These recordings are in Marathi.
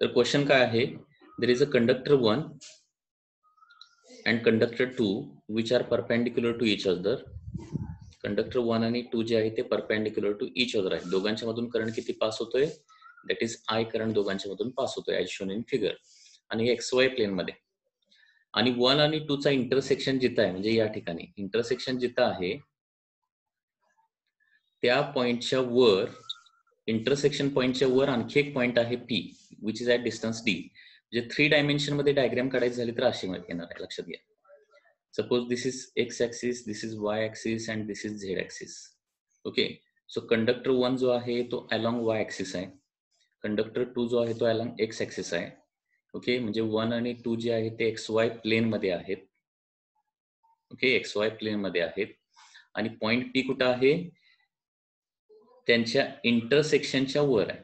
तर क्वेश्चन काय आहे? There is a conductor one and conductor two which are perpendicular to each other conductor one आणि टू जे आहे ते परपेंडिक्युलर टू इच अदर आहे दोघांच्या मधून करंट किती पास होतोय? दॅट इज आय करंट दोघांच्या मधून पास होतोय ॲज शोन इन फिगर आणि एक्स वाय प्लेन मध्ये. आणि वन आणि टू चा इंटरसेक्शन जिथं आहे म्हणजे या ठिकाणी. इंटरसेक्शन जिथं आहे त्या पॉइंटच्या वर इंटरसेक्शन पॉईंटच्या वर आणखी एक पॉईंट आहे P which is at distance D म्हणजे थ्री डायमेन्शनमध्ये डायग्राम काढायची झाली तर अशी येणार आहे. लक्षात घ्या. Suppose this is X axis this is Y axis and this is Z axis okay so conductor one जो आहे तो अलॉंग वाय ऍक्सिस आहे. कंडक्टर टू जो आहे तो अलॉंग एक्स ऍक्सिस आहे. ओके म्हणजे वन आणि टू जे आहे ते एक्स वाय प्लेन मध्ये आहेत. ओके एक्स वाय प्लेन मध्ये आहेत. आणि पॉइंट पी कुठं आहे? त्यांच्या इंटरसेक्शनच्या वर आहे.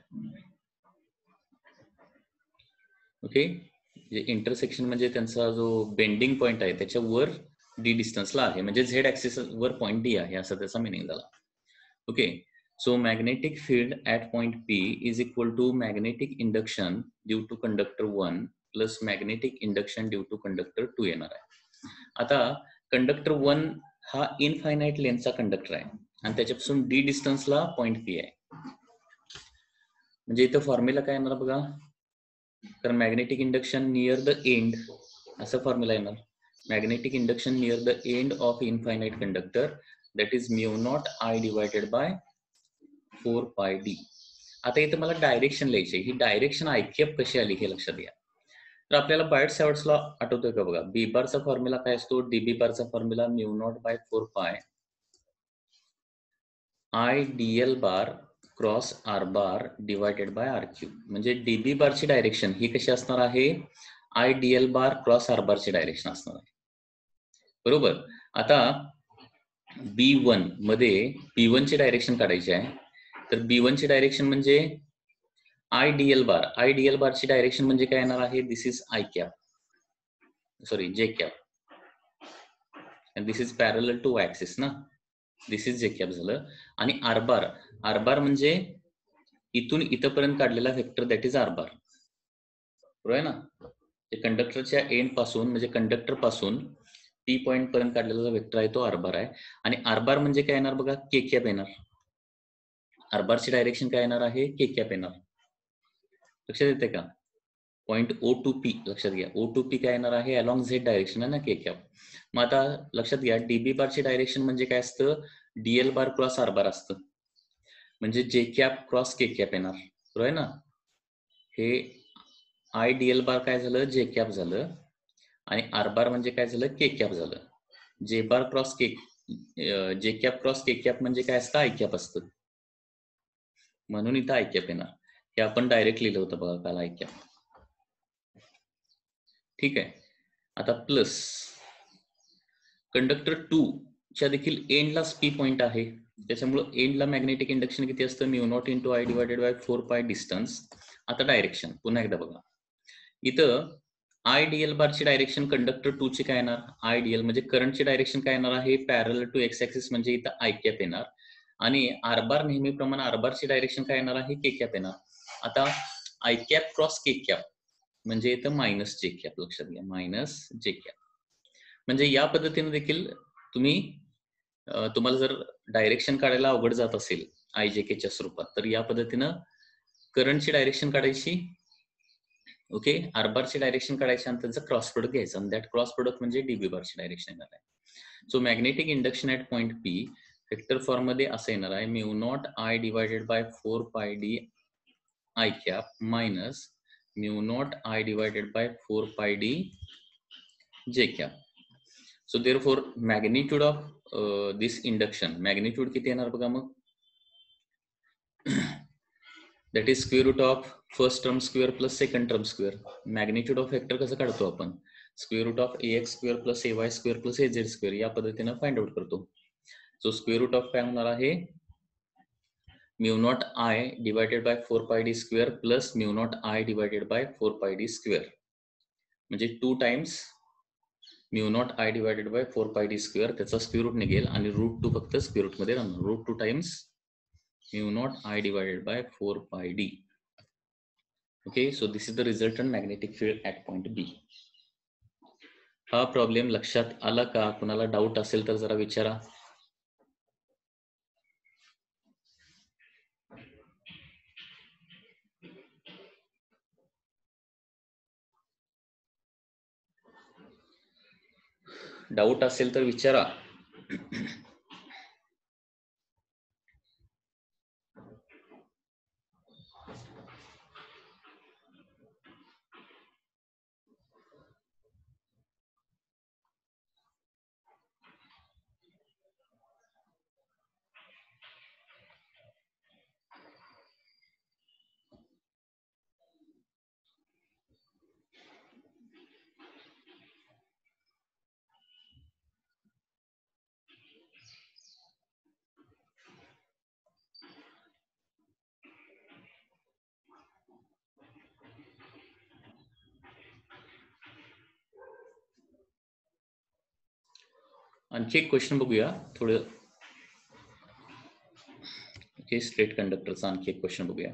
ओके इंटरसेक्शन म्हणजे त्यांचा जो बेंडिंग पॉइंट आहे त्याच्या वर डी डिस्टन्सला आहे. म्हणजे झेड ऍक्सिस वर पॉइंट डी आहे असं त्याचा मिनिंग झाला. Okay so magnetic field at point P is equal to magnetic induction due to conductor one plus magnetic induction due to conductor two येणार आहे. आता कंडक्टर वन हा इनफायनाईट लेनचा कंडक्टर आहे. आणि त्याच्यापासून डी डिस्टन्सला पॉइंट पी आहे. म्हणजे इथं फॉर्म्युला काय येणार बघा. कारण magnetic induction near the end असं फॉर्म्युला येणार magnetic induction near the end of infinite conductor that is mu naught I divided by four pi D आता इथं मला डायरेक्शन लिहायची ही डायरेक्शन आयकेप कशी आली हे लक्षात घ्या. तर आपल्याला बायट सॅवर्ट्सला आठवतोय का बघा? बी बारचा फॉर्म्युला काय असतो? डी बी बारचा formula mu naught by four pi I D L bar cross R bar divided by R cube म्हणजे डीबी बारची डायरेक्शन ही कशी असणार आहे? I D L bar cross R बारची डायरेक्शन असणार आहे. बरोबर? आता बी वनमध्ये बी वन ची डायरेक्शन काढायची आहे. तर बी वन ची डायरेक्शन म्हणजे I D L bar I D L बारची डायरेक्शन म्हणजे काय येणार आहे? This is I cap sorry J cap this is parallel to axis ना? दिस इज जे कॅप झालं. आणि आरबार आरबार म्हणजे इथून इथपर्यंत काढलेला व्हेक्टर दॅट इज आरबार बरोबर आहे ना? कंडक्टरच्या एंडपासून म्हणजे कंडक्टरपासून टी पॉइंट पर्यंत काढलेला जो आहे तो आरबार आहे. आणि आरबार म्हणजे काय येणार बघा? के कॅप येणार. आरबारची डायरेक्शन काय येणार आहे? के कॅप येणार. लक्षात येते का? पॉइंट ओ टू पी लक्षात घ्या. ओ टू पी काय येणार आहे? अलॉंग झेड डायरेक्शन आहे ना के कॅप मग आता लक्षात घ्या डीबी बारचे डायरेक्शन म्हणजे काय असतं? DL bar cross R bar असतं. म्हणजे जे कॅप क्रॉस के कॅप येणार. बरोबर आहे ना? हे आय डीएल बार काय झालं? जे कॅप झालं. आणि आर बार म्हणजे काय झालं? के कॅप झालं. जे बार क्रॉस के जे कॅप क्रॉस के कॅप म्हणजे काय असतं? आय कॅप असतं. म्हणून इथं आय कॅप येणार. हे आपण डायरेक्ट लिहिलं होतं बघा काल आय कॅप ठीक आहे. आता प्लस कंडक्टर टू च्या देखील एंडला पी पॉइंट आहे. त्याच्यामुळं एंडला मॅग्नेटिक इंडक्शन किती असतं? Mu naught into I divided by four pi distance आता डायरेक्शन पुन्हा एकदा बघा. इथं आय डीएल बारची डायरेक्शन कंडक्टर टू ची काय येणार? आय डीएल म्हणजे करंटची डायरेक्शन काय येणार आहे? पॅरल टू एक्स ऍक्सिस म्हणजे इथं आय कॅप येणार. आणि आर बार नेहमीप्रमाणे आर बारची डायरेक्शन काय येणार आहे? के कॅप येणार. आता I cap cross K cap म्हणजे इथं मायनस जे कॅप लक्षात घ्या. मायनस जे कॅप म्हणजे या पद्धतीने देखील तुम्ही तुम्हाला जर डायरेक्शन काढायला अवघड जात असेल आय जे केच्या स्वरूपात तर या पद्धतीनं करंटची डायरेक्शन काढायची ओके आर बारची डायरेक्शन काढायची आणि त्यांचं क्रॉस प्रोडक्ट घ्यायचं. आणि दॅट क्रॉस प्रोडक्ट म्हणजे डीबी बारची डायरेक्शन येणार आहे. So magnetic induction at point P vector फॉर्ममध्ये असं येणार आहे. Mu naught I divided by four pi D I cap minus mu naught I divided by four pi D J cap so therefore magnitude of this induction magnitude किती येणार बघा मग? That is square root of first term square plus second term square magnitude of vector कसं काढतो आपण? Square root of A X square plus A Y square plus A Z square या पद्धतीनं फाइंड आउट करतो. सो स्क्वेअर रूट ऑफ काय होणार आहे? Mu naught I divided by four pi D square plus mu naught I divided by four pi D square म्हणजे two times mu naught I divided by four pi D square त्याचा स्क्वेअर रूट निघेल आणि रूट टू फक्त स्क्वेअर रूटमध्ये राहणार. Root two times mu naught I divided by four pi D okay so this is the resultant magnetic field at point B हा प्रॉब्लेम लक्षात आला का? कुणाला डाऊट असेल तर जरा विचारा. डाऊट असेल तर विचारा. आणखी एक क्वेश्चन बघूया. थोडं ओके स्ट्रेट कंडक्टरचा आणखी एक क्वेश्चन बघूया.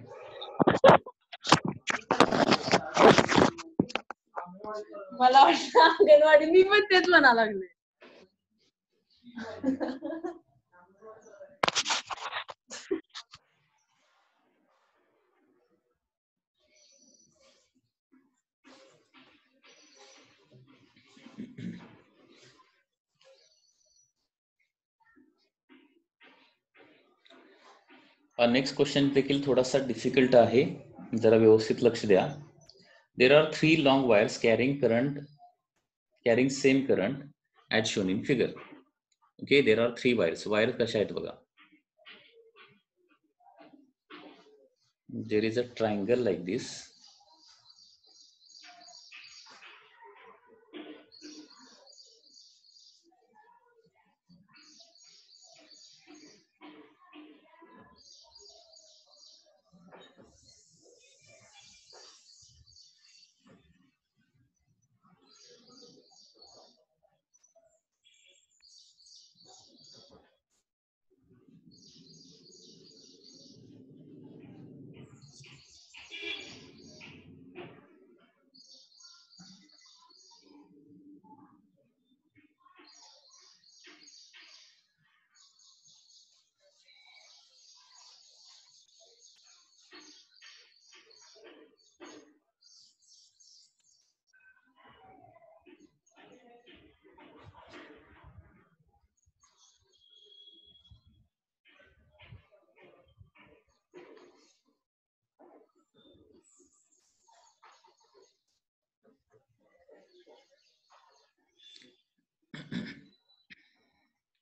मला वाटतं अंगणवाडी मी पण तेच म्हणा लागले. नेक्स्ट क्वेश्चन देखील थोडासा डिफिकल्ट आहे. जरा व्यवस्थित लक्ष द्या. There are three long wires carrying current carrying same current as shown in figure okay there are three wires wire कशा आहेत बघा? There is a triangle like this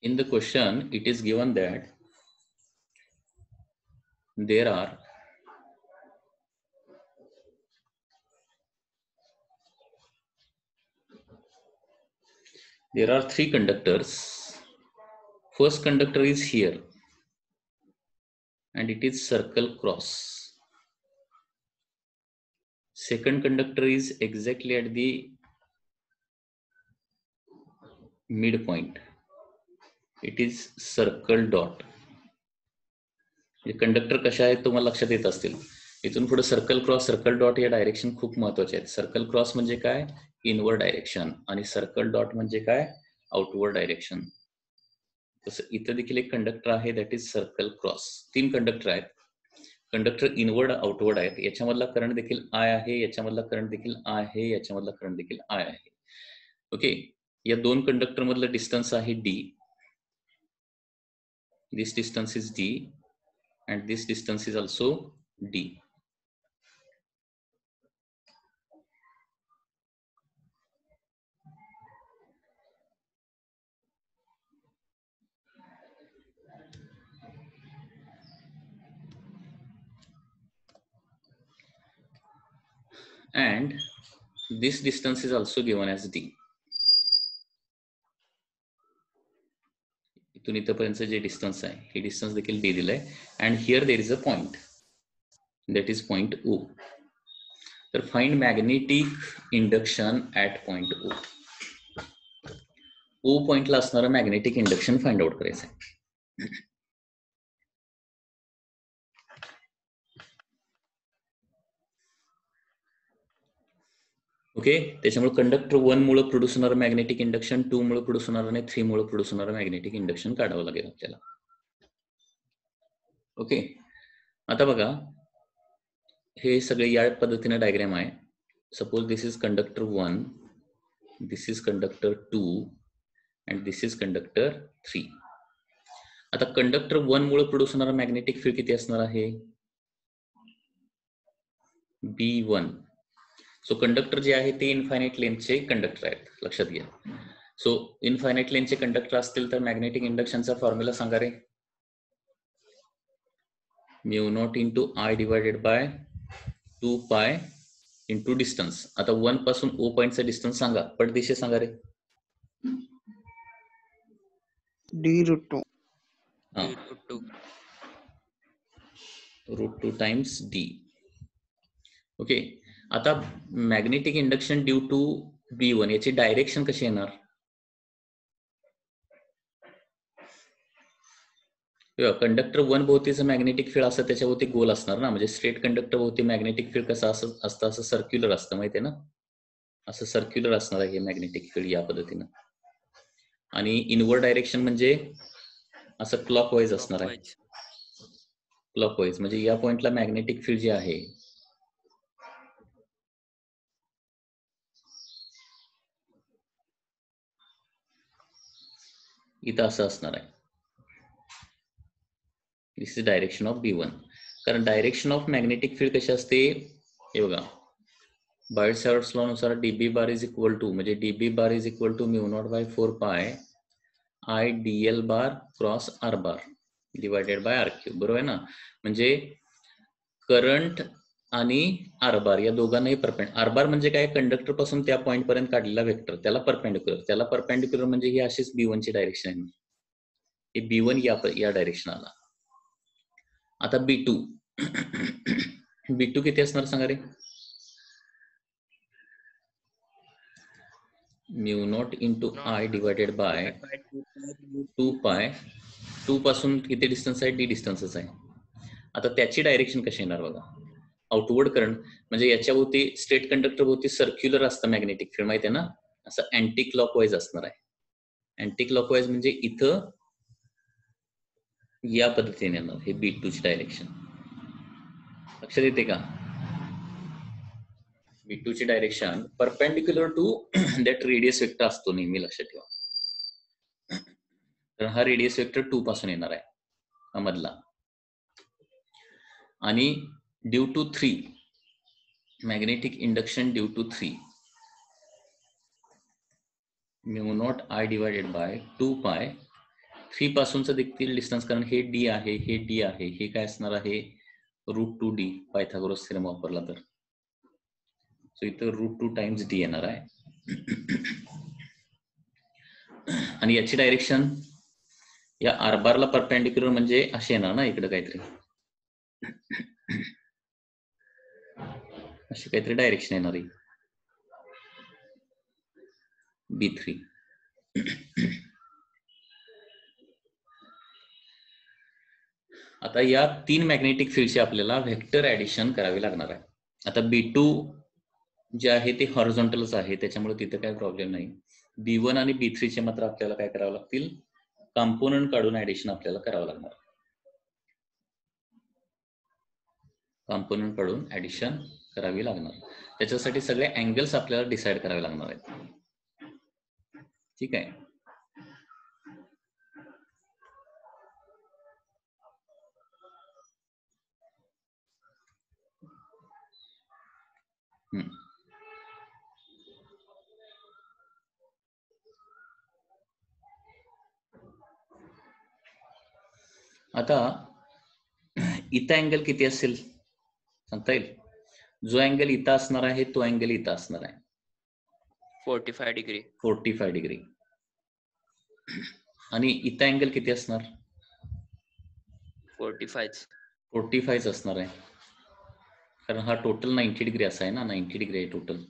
in the question it is given that there are there are three conductors. First conductor is here and it is circle cross. Second conductor is exactly at the midpoint it is circle dot conductor कशा आहेत तुम्हाला लक्षात येत असतील. इथून पुढे सर्कल क्रॉस सर्कल डॉट या डायरेक्शन खूप महत्त्वाचे आहेत. सर्कल क्रॉस म्हणजे काय? इनवर्ड डायरेक्शन आणि सर्कल डॉट म्हणजे काय? आउटवर्ड डायरेक्शन तसं इथं देखील एक कंडक्टर आहे दॅट इज सर्कल क्रॉस तीन कंडक्टर आहेत. कंडक्टर इनवर्ड आउटवर्ड आहेत. याच्यामधला करंट देखील आय आहे याच्यामधला करंट देखील आय आहे याच्यामधला करंट देखील आय आहे. ओके या दोन कंडक्टर मधलं डिस्टन्स आहे D this distance is d and this distance is also d. And this distance is also given as d इथून इथपर्यंत जे डिस्टन्स आहे हे डिस्टन्स देखील डी दिलंय. And here there is a point that is point O तर find magnetic induction at point O O पॉइंटला असणारं मॅग्नेटिक इंडक्शन फाइंड आउट करायचं आहे ओके त्याच्यामुळे कंडक्टर वन मुळे प्रोड्यूस होणारं मॅग्नेटिक इंडक्शन टू मुळे प्रोड्यूस होणार आणि थ्री मुळे प्रोड्यूस होणारं मॅग्नेटिक इंडक्शन काढावं लागेल आपल्याला. ओके आता बघा हे सगळे या पद्धतीने डायग्राम आहे. Suppose this is conductor one this is conductor two and this is conductor three आता कंडक्टर वन मुळे प्रोड्यूस होणारा मॅग्नेटिक फील्ड किती असणार आहे? बी वन सो कंडक्टर जे आहे ते इनफायनाईट लेंथचे कंडक्टर आहेत. लक्षात घ्या. सो इनफायनाईट लेंथचे कंडक्टर असतील तर मॅग्नेटिक इंडक्शनचा फॉर्म्युला सांगा रे. Mu naught into I divided by two pi into distance आता वनपासून ओ पॉइंटचा डिस्टन्स सांगा. पटदिशे सांगा रे. D root two two root two times D okay आता magnetic induction due to B one याची डायरेक्शन कशी येणार? कंडक्टर वन भोवतीचं मॅग्नेटिक फील्ड असतं त्याच्याभोवती गोल असणार ना. म्हणजे स्ट्रेट कंडक्टर भोवती मॅग्नेटिक फील्ड कसं असं असतं असं सर्क्युलर असतं माहितीये ना? असं सर्क्युलर असणार आहे हे मॅग्नेटिक फील्ड या पद्धतीनं. आणि इनवर्ड डायरेक्शन म्हणजे असं क्लॉकवाईज असणार आहे. क्लॉकवाईज म्हणजे या पॉइंटला मॅग्नेटिक फील्ड जे आहे इथं असं असणार आहे. This is direction of B one कारण डायरेक्शन ऑफ मॅग्नेटिक फील्ड कशी असते? हे बघा. बायोट लॉ नुसार dB bar is equal to म्हणजे dB bar is equal to mu naught by four pi I D L bar cross R bar divided by R cube बरोबर आहे ना? म्हणजे करंट आणि आरबार या दोघांनाही परपेंड आरबार म्हणजे काय? कंडक्टरपासून त्या पॉईंट पर्यंत काढलेला व्हेक्टर त्याला परपेंडिक्युलर त्याला परपेंडिक्युलर म्हणजे ही अशीच बी वन ची डायरेक्शन आहे. हे बी वन या या डायरेक्शन आला. आता बी टू बी टू किती असणार सांगा रे? Mu naught into I divided by two pi two पासून किती डिस्टन्स आहे? डी डिस्टन्सच आहे. आता त्याची डायरेक्शन कशी येणार बघा. आउटवर्ड करंट म्हणजे याच्या भोवती स्टेट कंडक्टर भोवती सर्क्युलर असतं मॅग्नेटिक फील्ड माहिती आहे ना? असं अँटी क्लॉकवाईज असणार आहे. अँटी क्लॉकवाईज म्हणजे इथं या पद्धतीने येणार हे बी टू ची डायरेक्शन लक्षात येते का? बी टू ची direction perpendicular to that radius vector असतो नेहमी लक्षात ठेवा. तर हा रेडियस वेक्टर टू पासून येणार आहे हा मधला. आणि due to three magnetic induction due to three. Mu naught I divided by two pi. Three पासूनचं देखील डिस्टन्स कारण हे डी आहे हे डी आहे हे काय असणार आहे? Root two D Pythagoras theorem वापरला तर. सो इथं रूट टू टाइम्स डी येणार आहे. आणि याची डायरेक्शन या आरबारला परपेंडिक्युलर म्हणजे असे येणार ना इकडे काहीतरी. अशी काहीतरी डायरेक्शन येणार आहे. बी थ्री आता या तीन मॅग्नेटिक फील्डची आपल्याला व्हेक्टर ऍडिशन करावी लागणार आहे. आता बी टू जे आहे ते हॉरिझॉन्टलच आहे त्याच्यामुळे तिथे काही प्रॉब्लेम नाही. बी वन आणि बी थ्रीचे मात्र आपल्याला काय करावं लागतील? कॉम्पोनंट काढून ऍडिशन आपल्याला करावं लागणार. कॉम्पोनंट काढून ऍडिशन करावी लागणार. त्याच्यासाठी सगळे अँगल्स आपल्याला डिसाईड करावे लागणार आहेत. ठीक आहे? हम्म. आता इथं अँगल किती असेल सांगता येईल? जो अँगल इथं असणार आहे तो अँगल इथं असणार आहे. Forty five degree. Forty five degree. आणि इथं अँगल किती असणार? फोर्टी फायच. फोर्टी फायच असणार आहे. कारण हा टोटल नाईन्टी डिग्री असा आहे ना नाईन्टी डिग्री आहे टोटल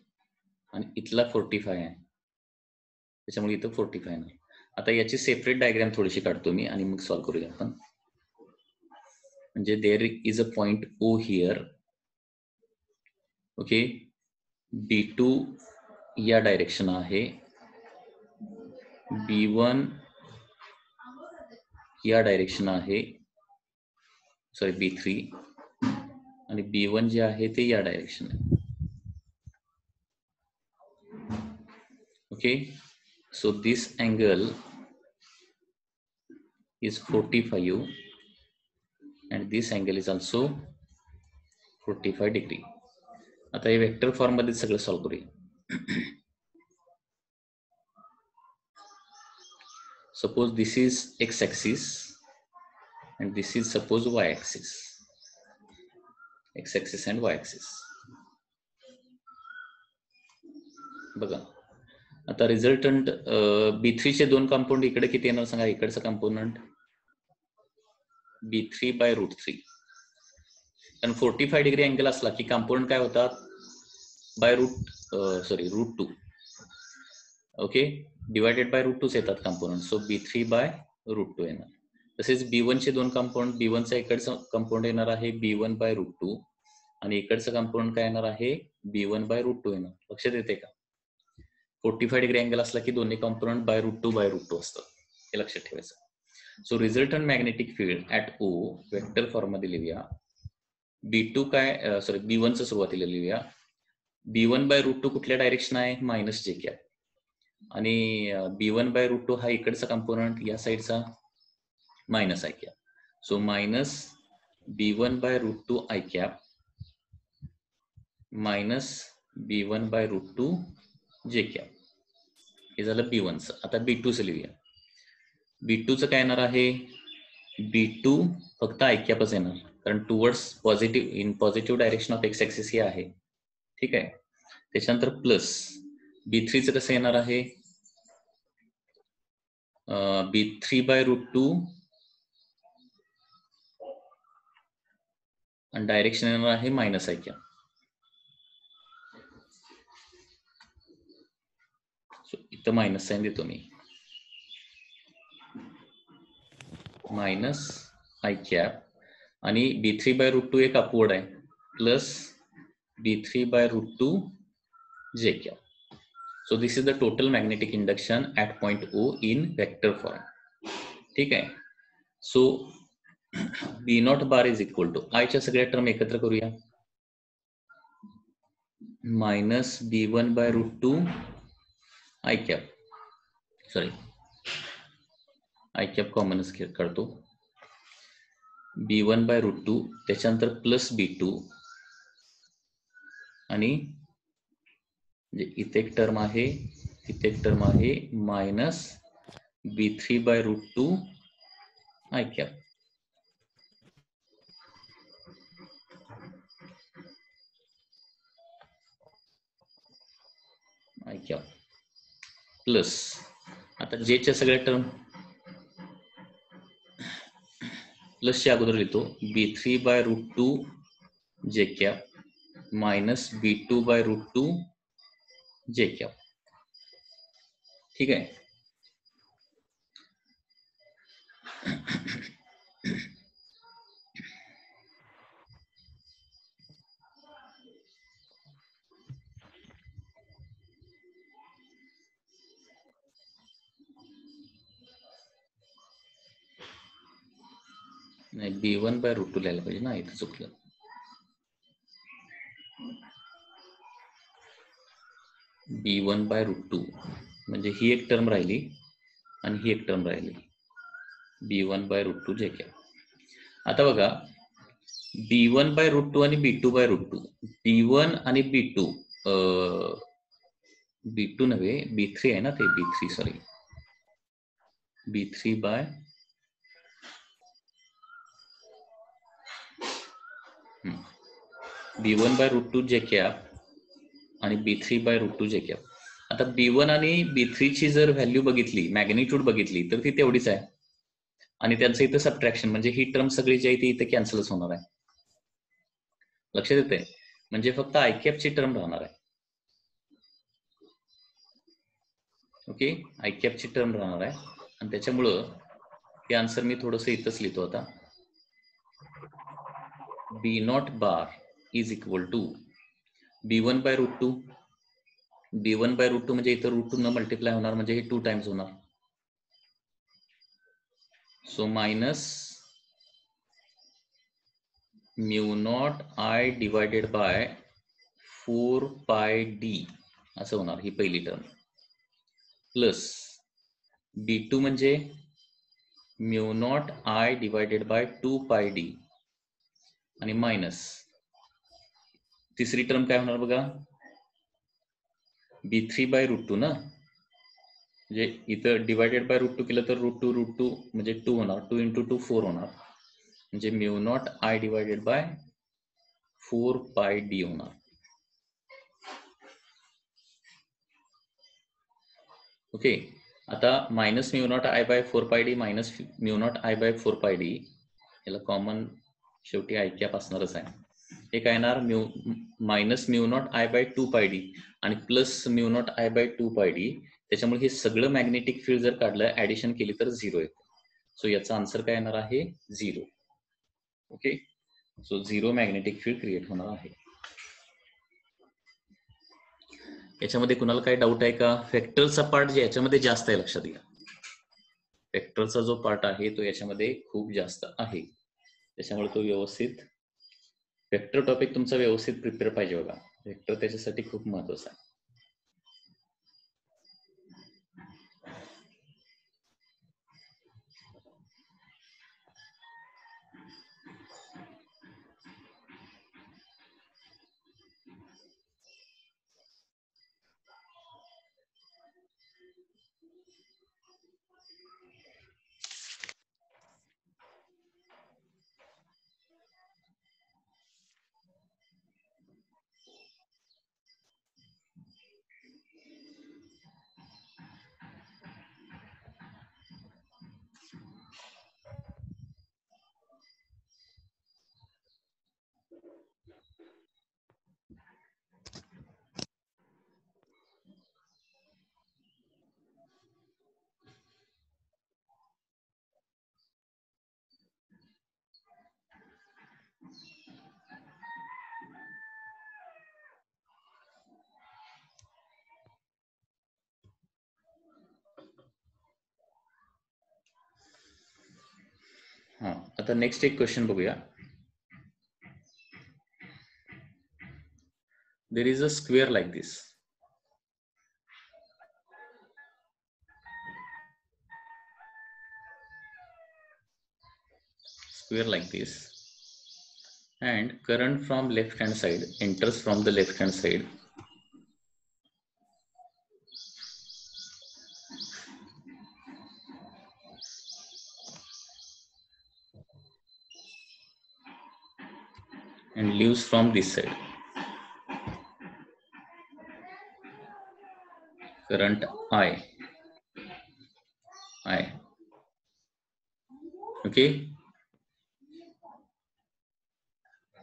आणि इथला फोर्टी फाय आहे. त्याच्यामुळे इथं फोर्टी फाय येणार. आता याची सेपरेट डायग्राम थोडीशी काढतो मी आणि मग सॉल्व्ह करूया आपण. म्हणजे there is a point O here okay? B two या डायरेक्शन आहे. बी वन या डायरेक्शन आहे. सॉरी बी थ्री आणि बी वन जे आहे ते या डायरेक्शन आहे. Okay so this angle is forty five and this angle is also forty five degree आता हे वेक्टर फॉर्ममध्ये सगळं सॉल्व्ह करूया. Suppose this is X axis and this is suppose Y axis X axis and Y axis बघा आता रिझल्टंट बी थ्रीचे दोन कंपाऊंड इकडे किती येणार? सांगा इकडचं component B three by root three कारण फोर्टी फाय डिग्री अँगल असला की कंपाऊंड काय होतात? By root sorry root two okay divided by root टूच येतात component so B three by root two येणार. तसेच बी चे दोन कंपाऊंड बी वनचा इकडचं कंपाऊंड येणार आहे B one by root two आणि इकडचं कंपाऊंड काय येणार आहे? B one by root two येणार. लक्षात येते का? फोर्टी फाय डिग्री अँगल असला की दोन्ही component by root two by root two असतं हे लक्षात ठेवायचं. So resultant magnetic field at O vector फॉर्ममध्ये लिहूया. बी टू काय सॉरी बी वनचं सुरुवातीला लिहूया. B one by root two कुठल्या डायरेक्शन आहे? मायनस जे कॅप आणि B one by root two हा इकडचा कंपोनंट या साईडचा minus I cap so minus B one by root two I cap minus B one by root two J cap हे झालं बी वनचं आता बी टूचं लिहूया. बी टूचं काय येणार आहे? बी टू फक्त आयकॅपच येणार. कारण towards positive in positive direction of X axis हे आहे. ठीक आहे? त्याच्यानंतर प्लस बी थ्रीचं कसं येणार आहे? B three by root two आणि डायरेक्शन येणार आहे मायनस आयकॅप इथं मायनस साईन देतो मी. मायनस आय कॅप आणि B three by root two एक अपवर्ड आहे. Plus B three by root two J cap so this is the total magnetic induction at point O in vector form ठीक आहे? So B naught bar is equal to आयच्या सगळ्या टर्म एकत्र करूया. Minus B one by root two I cap sorry I cap कॉमनच काढतो B one by root two त्याच्यानंतर प्लस बी टू आणि इथे एक टर्म आहे इथे एक टर्म आहे minus B three by root two I cap I cap plus आता जेच्या सगळ्या टर्म प्लसच्या अगोदर लिहितो B three by root two J cap minus B two by root two J cap ठीक आहे नाही B one by root two लिहायला पाहिजे ना इथं चुकलं. B one by root two म्हणजे ही एक टर्म राहिली आणि ही एक टर्म राहिली. B one by root two J cap आता बघा B one by root two आणि B two by root two B one आणि बी टू बी टू नव्हे बी थ्री आहे ना ते B three sorry B three by B one by root two J cap आणि B three by root two J cap आता बी वन आणि बी थ्रीची जर व्हॅल्यू बघितली मॅग्निट्यूड बघितली तर ती तेवढीच आहे. आणि त्यांचं इथं सबट्रॅक्शन म्हणजे ही टर्म सगळी जी आहे ती इथं कॅन्सलच होणार आहे. लक्षात येते म्हणजे फक्त आयकॅपची टर्म राहणार आहे. ओके? आयकॅपची टर्म राहणार आहे. आणि त्याच्यामुळं हे आन्सर मी थोडस इथंच लिहितो आता. B naught bar is equal to B one by root two B one by two म्हणजे इथं रूट टू न मल्टिप्लाय होणार म्हणजे हे टू टाइम्स होणार. So minus mu naught I divided by four pi D असं होणार ही पहिली टर्म प्लस बी टू म्हणजे mu naught I divided by two pi D आणि मायनस तिसरी टर्म काय होणार बघा? B three by root two ना? म्हणजे इथं डिवायडेड बाय रूट टू केलं तर रूट टू रूट टू म्हणजे टू होणार. टू इंटू टू फोर होणार. म्हणजे mu naught I divided by four pi D होणार. ओके आता minus mu naught I by four pi D minus mu naught I by four pi D याला कॉमन शेवटी आय कॅप असणारच आहे. हे काय येणार? Mu minus mu naught I by two pi D आणि plus mu naught I by two pi D त्याच्यामुळे हे सगळं मॅग्नेटिक फील्ड जर काढलं ऍडिशन केली तर झिरो येते. सो याचा आन्सर काय येणार आहे? Zero. Okay so zero magnetic field create होणार आहे. याच्यामध्ये कुणाला काय डाऊट आहे का? फॅक्टरचा पार्ट जे याच्यामध्ये जास्त आहे लक्षात घ्या. फॅक्टरचा जो पार्ट आहे तो याच्यामध्ये खूप जास्त आहे. त्याच्यामुळे तो व्यवस्थित वेक्टर टॉपिक तुमचा व्यवस्थित प्रिपेअर पाहिजे बघा. वेक्टर त्याच्यासाठी खूप महत्त्वाचा आहे. आता नेक्स्ट एक क्वेश्चन बघूया there is a square like this square like this and current from left hand side enters from the left hand side And leaves from this side. Current i. I. Okay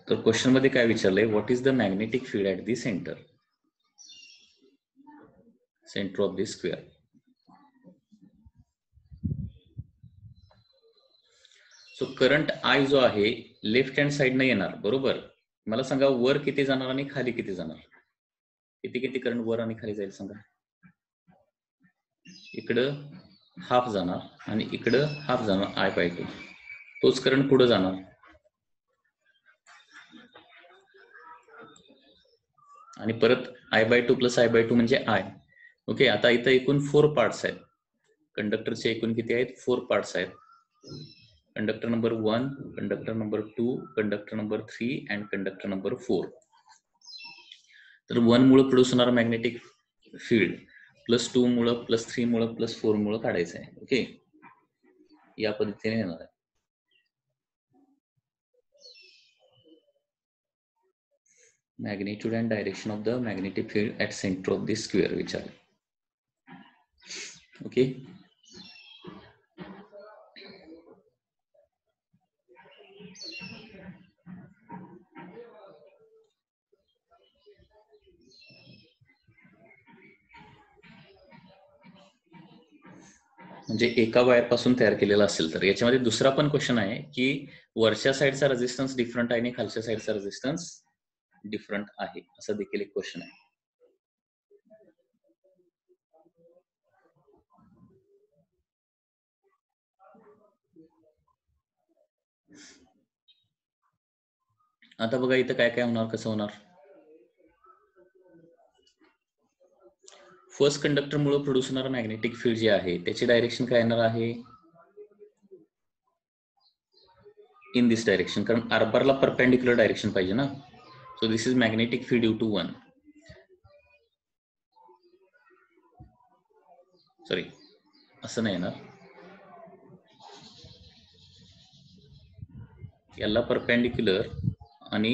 तर क्वेश्चनमध्ये काय विचारलंय? What is the magnetic field at the centre centre of the square so current I जो आहे लेफ्ट हँड साइडनं येणार बरोबर? मला सांगा वर किती जाणार आणि खाली किती जाणार? किती किती करंट वर आणि खाली जाईल सांगा? इकडं हाफ जाणार आणि इकडं हाफ जाणार आय बाय टू तोच करंट पुढे जाणार? आणि परत I by two plus I by two म्हणजे आय ओके आता इथं एकूण फोर पार्ट्स आहेत. कंडक्टरचे एकूण किती आहेत? फोर पार्ट्स आहेत. Conductor number one conductor number two conductor number three and conductor number four तर वन मुळे प्रोड्यूस होणार मॅग्नेटिक फील्ड प्लस टू मुळे प्लस थ्री मुळे प्लस फोर मुळे काढायचं आहे ओके या पद्धतीने येणार आहे. Magnitude and direction of the magnetic field at centre of the square विचार ओके म्हणजे एका वायरपासून तयार केलेला असेल तर. याच्यामध्ये दुसरा पण क्वेश्चन आहे की वरच्या साईडचा रेजिस्टन्स डिफरंट आहे आणि खालच्या साईडचा रेजिस्टन्स डिफरंट आहे. असं देखील एक क्वेश्चन आहे. आता बघा इथं काय काय होणार कसं होणार? फर्स्ट कंडक्टर मुळे प्रोड्यूस होणारा मॅग्नेटिक फील्ड जे आहे त्याची डायरेक्शन काय येणार आहे? इन दिस डायरेक्शन कारण आरबारला परपेंडिक्युलर डायरेक्शन पाहिजे ना? So this is magnetic field due two one sorry असं नाही येणार. याला परपेंडिक्युलर आणि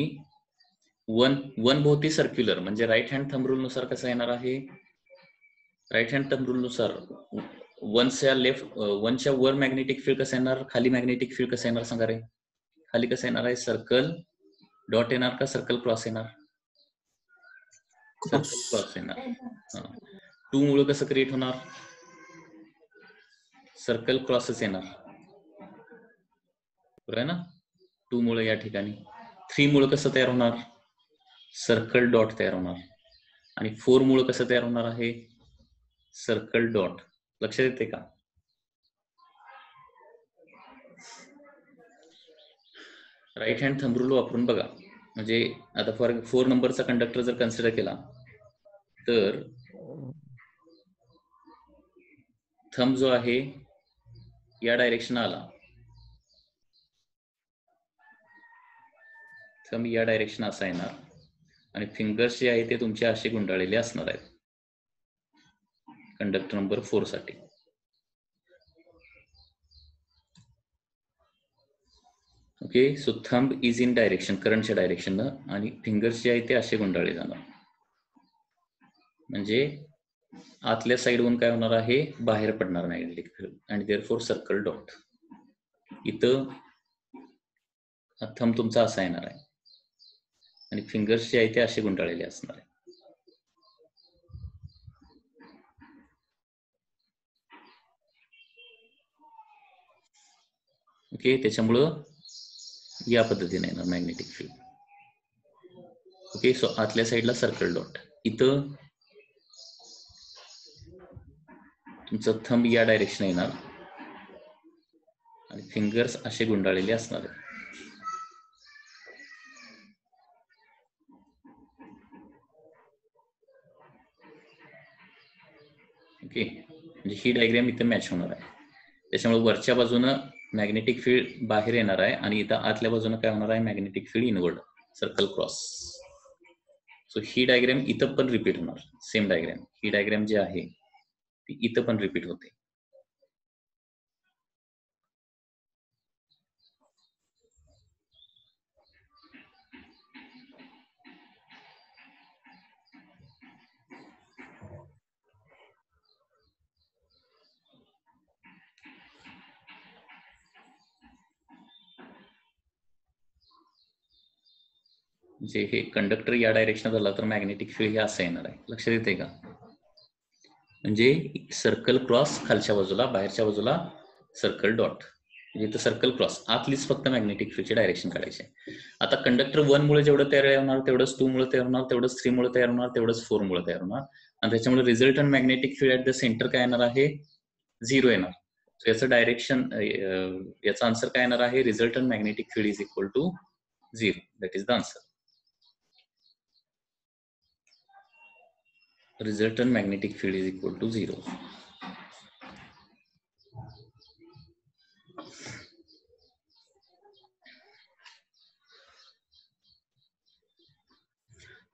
वन वन भोवती सर्क्युलर म्हणजे राईट हँड थंब रूल नुसार कसं येणार आहे? राईट हँड थंब रूल नुसार वनच्या लेफ्ट वनच्या वर मॅग्नेटिक फील्ड कसं येणार? खाली मॅग्नेटिक फील्ड कसं येणार सांगा रे? खाली कसं येणार आहे? सर्कल डॉट येणार का? सर्कल क्रॉस येणार? सर्कल क्रॉस येणार. टू मुळे कसं क्रिएट होणार? सर्कल क्रॉसच येणार. बरोबर आहे ना? टू मुळे या ठिकाणी. थ्री मुळे कसं तयार होणार? सर्कल डॉट तयार होणार. आणि फोर मुळे कसं तयार होणार आहे? सर्कल डॉट लक्षात येते का? राईट हँड थंबरूल वापरून बघा. म्हणजे आता फॉर फोर नंबरचा कंडक्टर जर कन्सिडर केला तर थंब जो आहे या डायरेक्शन आला. थंब या डायरेक्शन असा येणार. आणि फिंगर्स जे आहे ते तुमचे असे गुंडाळलेले असणार आहेत. Conductor number फोरसाठी. Okay so thumb is in direction करंटच्या डायरेक्शन आणि फिंगर्स जे आहे ते असे गुंडाळले जाणार. म्हणजे आतल्या साईडवरून काय होणार आहे? बाहेर पडणार मॅग्नेटिक फील्ड आणि देअर फोर सर्कल डॉट इथं थंब तुमचा असा येणार आहे. आणि फिंगर्स जे आहे ते असे गुंडाळलेले असणार आहे. ओके? त्याच्यामुळं या पद्धतीने येणार मॅग्नेटिक फील्ड ओके? सो आतल्या साईडला सर्कल डॉट इथं तुमचं थंब या डायरेक्शन येणार. आणि फिंगर्स असे गुंडाळलेले असणार. ओके? म्हणजे ही डायग्राम इथं मॅच होणार आहे. त्याच्यामुळे वरच्या बाजूनं मॅग्नेटिक फील्ड बाहेर येणार आहे आणि इथं आतल्या बाजूनं काय होणार आहे? Magnetic field inward circle cross so ही डायग्राम इथं पण रिपीट होणार. सेम डायग्राम ही डायग्राम जी आहे ती इथं पण रिपीट होते. म्हणजे हे कंडक्टर या डायरेक्शन झाला तर मॅग्नेटिक फील्ड हे असं येणार आहे. लक्षात येते का? म्हणजे सर्कल क्रॉस खालच्या बाजूला बाहेरच्या बाजूला सर्कल डॉट म्हणजे इथं सर्कल क्रॉस आतलीच फक्त मॅग्नेटिक फील्डचे डायरेक्शन काढायचे आता कंडक्टर वन मुळे जेवढं तयार होणार तेवढंच टू मुळे तयार होणार तेवढंच थ्री मुळे तयार होणार तेवढंच फोर मुळे तयार होणार. आणि त्याच्यामुळे resultant magnetic field at the centre काय येणार आहे? झिरो येणार. याचं डायरेक्शन याचा आन्सर काय येणार आहे? Resultant magnetic field is equal to zero that is the answer resultant magnetic field is equal to zero.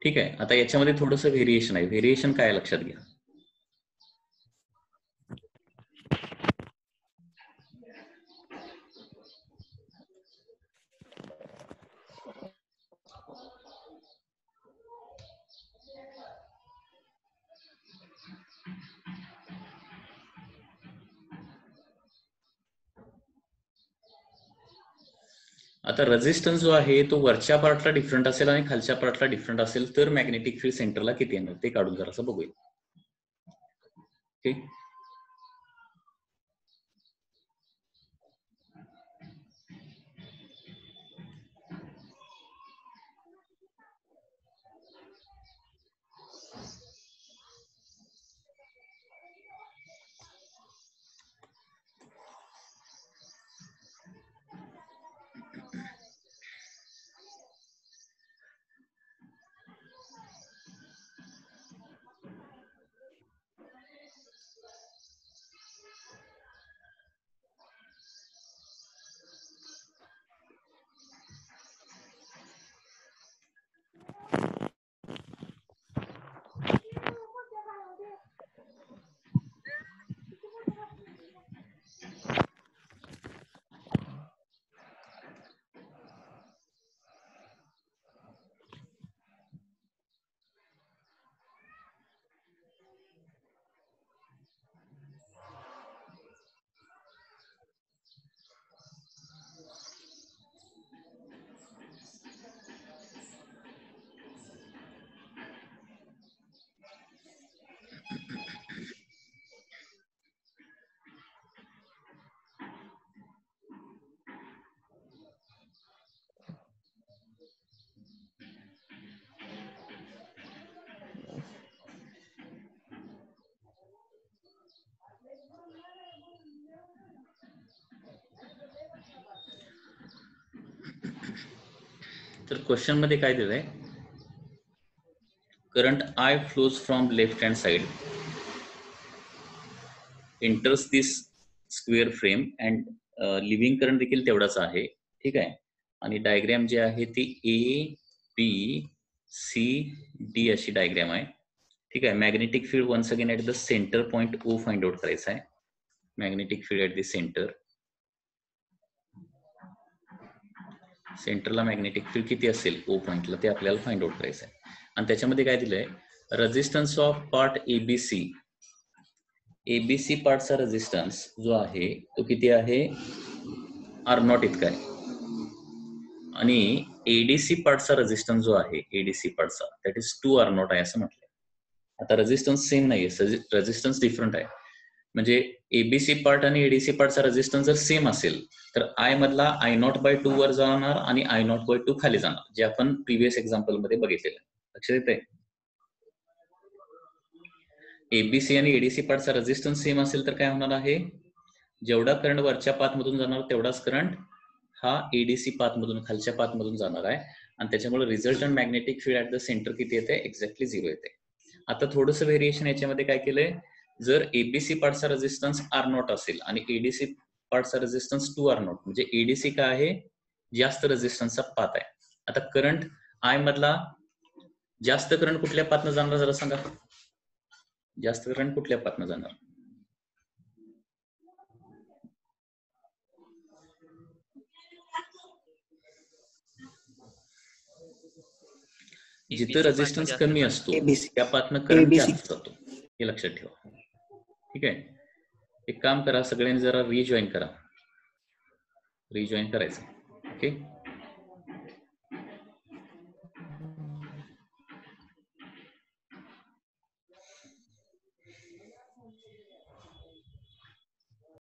ठीक आहे आता याच्यामध्ये थोडस व्हेरिएशन आहे व्हेरिएशन काय लक्षात घ्या आता रेझिस्टन्स जो आहे तो वरच्या पार्टला डिफरंट असेल आणि खालच्या पार्टला डिफरंट असेल तर मॅग्नेटिक फील्ड सेंटरला किती येणार? ते काढून जरासं बघूया. ओके तर क्वेश्चनमध्ये काय दिलंय? Current I flows from left hand side enters this square frame and leaving current देखील तेवढाच आहे. ठीक आहे? आणि डायग्रॅम जे आहे ती ए बी सी डी अशी डायग्रॅम आहे. ठीक आहे? Magnetic field once again at the centre point oh find out करायचा आहे. Magnetic field at the centre सेंटरला मॅग्नेटिक फील्ड किती असेल? ओ पॉइंटला ते आपल्याला फाइंड आउट करायचं आहे आणि त्याच्यामध्ये काय दिलंय? Resistance of part ABC ABC पार्टचा resistance जो आहे तो किती आहे? आर नॉट इतका आहे. आणि एडीसी पार्टचा रेजिस्टन्स जो आहे ADC पार्टचा that is two R naught आहे असं म्हटलंय. आता रेजिस्टन्स सेम नाहीये. रेजिस्टन्स डिफरंट आहे. म्हणजे एबीसी पार्ट आणि एडीसी पार्टचा रेजिस्टन्स जर सेम असेल तर आय मधला आय नॉट बाय टू वर जाणार आणि आय नॉट बाय टू खाली जाणार जे आपण प्रिव्हियस एक्झाम्पलमध्ये बघितलेलं आहे. लक्षात येत आहे एबीसी आणि एडीसी पार्टचा रेजिस्टन्स सेम असेल तर काय होणार आहे? जेवढा करंट वरच्या पाथमधून जाणार तेवढाच करंट हा एडीसी पाथमधून खालच्या पाथमधून जाणार आहे. आणि त्याच्यामुळे resultant magnetic field at the centre किती येते? एक्झॅक्टली झिरो येते. आता थोडंसं व्हेरिएशन याच्यामध्ये काय केलंय? जर एबीसी पार्टचा रेजिस्टन्स आर नॉट असेल आणि एडीसी पार्टचा रेजिस्टन्स टू आर नॉट म्हणजे एडीसी काय आहे? जास्त रेजिस्टन्सचा पाथ आहे. आता करंट आय मधला जास्त करंट कुठल्या पाथनं जाणार जरा सांगा? जास्त करंट कुठल्या पाथनं जाणार? जिथं रेजिस्टन्स कमी असतो. त्या पाथनं करंट. जास्त जातो. हे लक्षात ठेवा. ठीक आहे? एक काम करा सगळ्यांनी जरा रिजॉईन करा. रिजॉईन करायचं. ओके